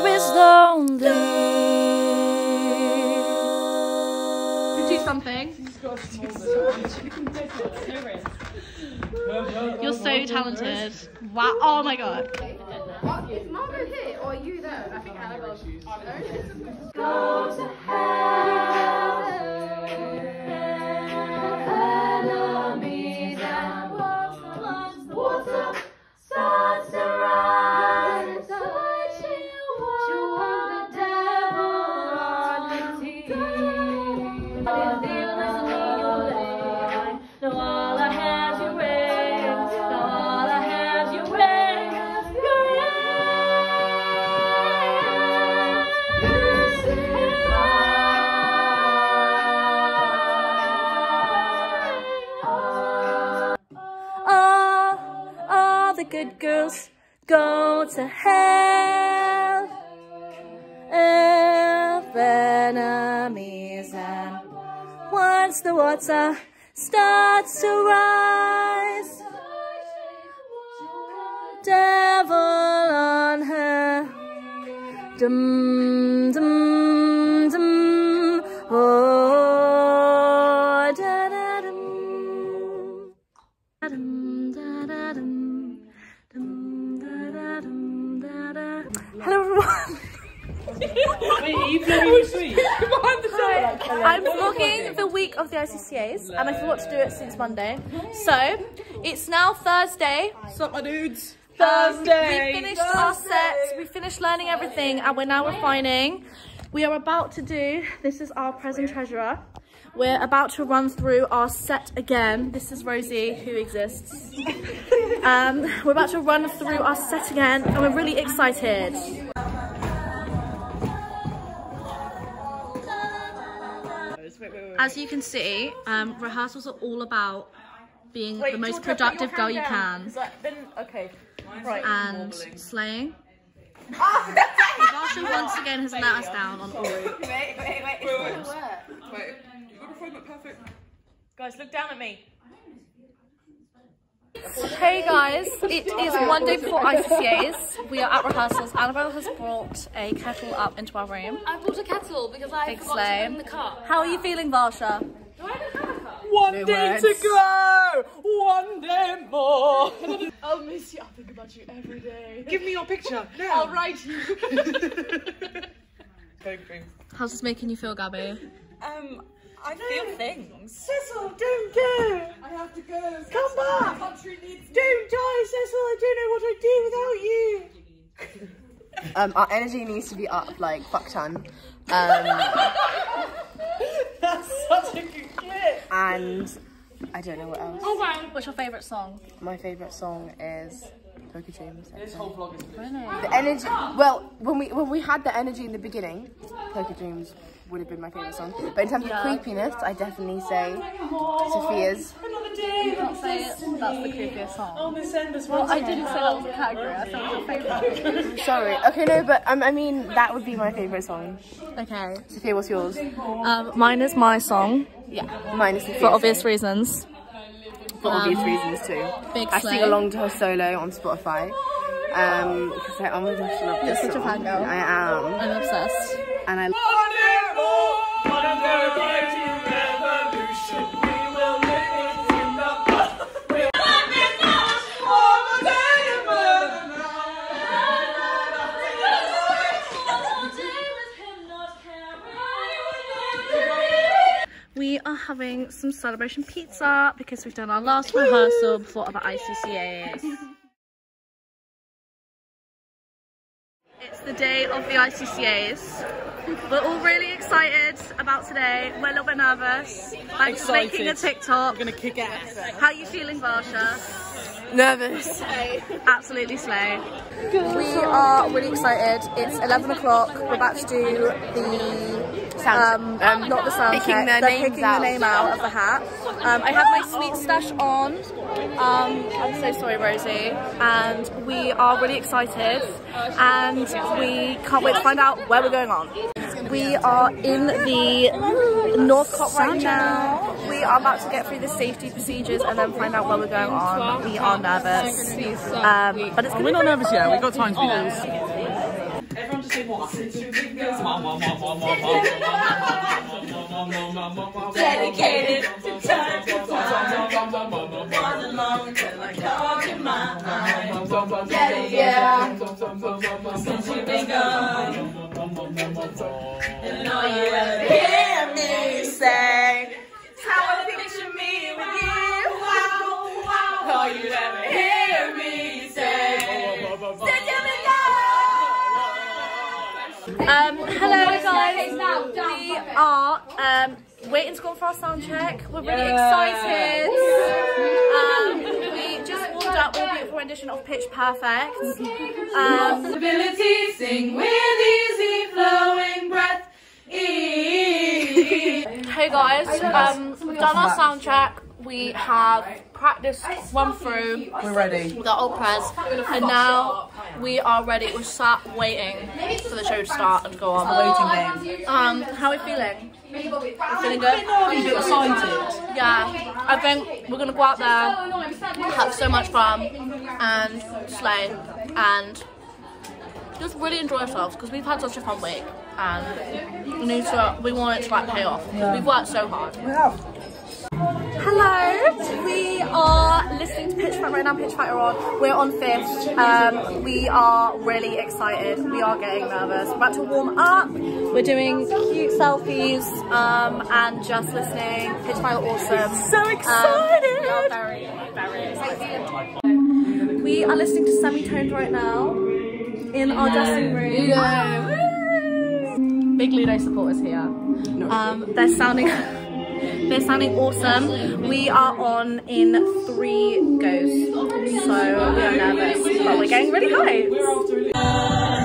sure is lonely. Do something. You're so talented. Wow. Oh my god. Is Margot here or are you there? I think Annabelle's oh, All, to hell. If enemies and once the water starts to rise, devil on her, dum dum I'm vlogging the week of the ICCAs and I forgot to do it since Monday. So it's now Thursday. What's up, my dudes? Thursday. We finished our sets. We finished learning everything and we're now refining. We are about to do, this is our present treasurer. We're about to run through our set again. This is Rosie, who exists. Um, we're about to run through our set again and we're really excited. As you can see, um, rehearsals are all about being the most productive girl you can okay. and slaying. Varsha once again has let us down on all. Wait, wait, wait. Wait. You got to find that perfect. Guys, look down at me. Hey guys, it is one day before ICCAs. We are at rehearsals. Annabelle has brought a kettle up into our room. I brought a kettle because I Big forgot to slay. bring the cup. How are you feeling, Varsha? One day to go! One day more! I'll miss you. I'll think about you every day. Give me your picture. now. I'll write you. How's this making you feel, Gabby? Um, I feel things. Cecil, don't go! I have to go. Come back! The country needs don't die, Cecil. I don't know what I'd do without you. Um, our energy needs to be up like fuck ton. Um, That's such a good clip. and I don't know what else. What's your favourite song? My favourite song is Poker Dreams. This whole vlog is The energy. Well, when we when we had the energy in the beginning, Poker Dreams would have been my favourite song. But in terms of creepiness, I definitely say Sophia's. another day. Don't say it. That's the creepiest song. On this end as Well, I didn't say that was a category. I said it was your favourite. Sorry. Okay, no, but um, I mean that would be my favourite song. Okay. Sophia, what's yours? Um, mine is my song Mine is Sophia's for obvious song. reasons. for obvious reasons too. Big I sing along to her solo on Spotify. Um, because I, oh my gosh, I love this You're such a song. fangirl. I am, I'm obsessed. and I. are having some celebration pizza because we've done our last rehearsal before our ICCAs. It's the day of the ICCAs. We're all really excited about today. We're a little bit nervous. I'm just making a TikTok. I'm gonna kick ass. How are you feeling, Varsha? Nervous. Absolutely slay. We are really excited. It's 11 o'clock. We're about to do the um, Um, not the sound picking check, their they're names picking out. the name out of the hat. Um, I have my sweet stash on. Um, I'm so sorry, Rosie. And we are really excited, and we can't wait to find out where we're going on. We are in the Northcott right now. We are about to get through the safety procedures and then find out where we're going on. We are nervous, um, but it's gonna We're not nervous yet. We've got time to be nervous. Everyone just say Dedicated to touch the time. All alone till I talk in my mind. Yeah, yeah. Since you've been gone. And all you ever hear me say. Are um, waiting to go for our sound check. We're really excited. Um, we just warmed up with a beautiful rendition of Pitch Perfect. Um, Ability, sing with easy flowing breath. hey guys, um, we've done our sound check. We have practiced one through We're ready. the old press, and now we are ready. We're sat waiting for the show to start and go on. Waiting game. Um, how are we feeling? Feeling good? I'm a bit excited. Yeah, I think we're gonna go out there, have so much fun, and slay, and just really enjoy ourselves because we've had such a fun week, and we need to, we want it to like pay off. We've worked so hard. We have. Hello, we are listening to Pitch Fight right now, Pitch Fight are on. We're on fifth. Um, we are really excited. We are getting nervous. We're about to warm up. We're doing cute selfies um, and just listening. Pitch Fight are awesome. So excited! we are very, very excited. We are listening to Semitoned right now in our dressing room. Big Ludo supporters here. Um, they're sounding. They're sounding awesome. We are on in three goes. So we are nervous, but we're getting really hyped.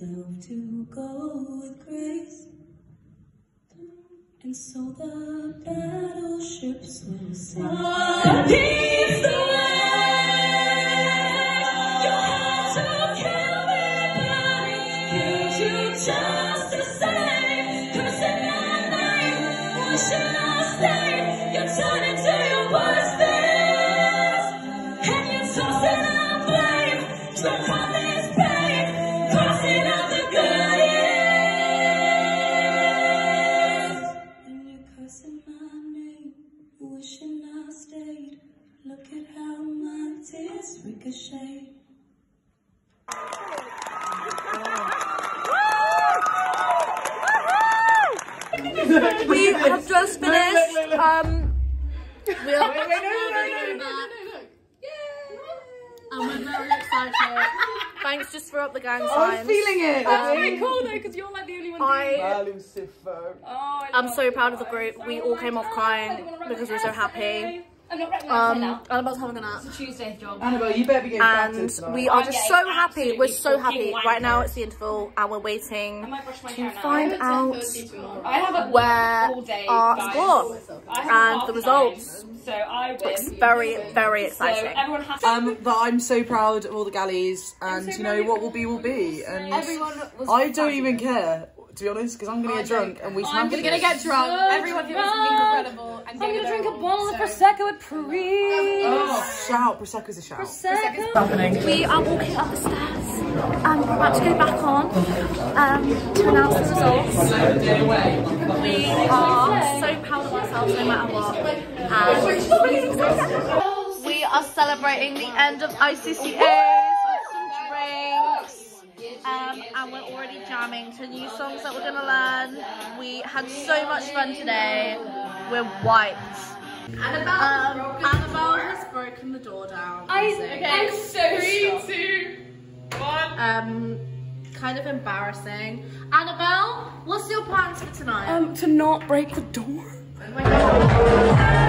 Myself to go with grace. And so the battleships will sail. Stayed. Look at how my tears ricochet. We have just finished. Um, we are, and we're very excited. Thanks just for up the gang I'm feeling it. Um, Cool though, because you're like the only one I Oh, I I'm so proud of the group. We all came off crying because we were so happy. Um, I'm about to have a nap. It's a Tuesday job. Annabelle, you better be getting And practice tonight. we are just so happy. We're so happy. Right now it's the interval and we're waiting to find out I have a where all day, our guys. score I have and half the time, results. So I It's win. very, very So exciting. everyone has to. Um, but I'm so proud of all the galleys, and you know what will be will be, and everyone I don't even care to be honest, because I'm gonna get drunk and we I'm smash gonna get drunk. Everyone here is incredible. I'm gonna drink a bottle of prosecco with Paris. Oh, shout! Prosecco's a shout. We are walking up the stairs and we're about to go back on um, to announce the results. We are so proud of ourselves no matter what. And we're really excited. We are celebrating the end of ICCAs already jamming to new songs that we're gonna learn. We had so much fun today. We're wiped. Annabelle, um, Annabelle has broken the door down. I, Sick. I'm so Three, shocked. two, one. Um, kind of embarrassing. Annabelle, what's your plans for tonight? Um, to not break the door. oh my god.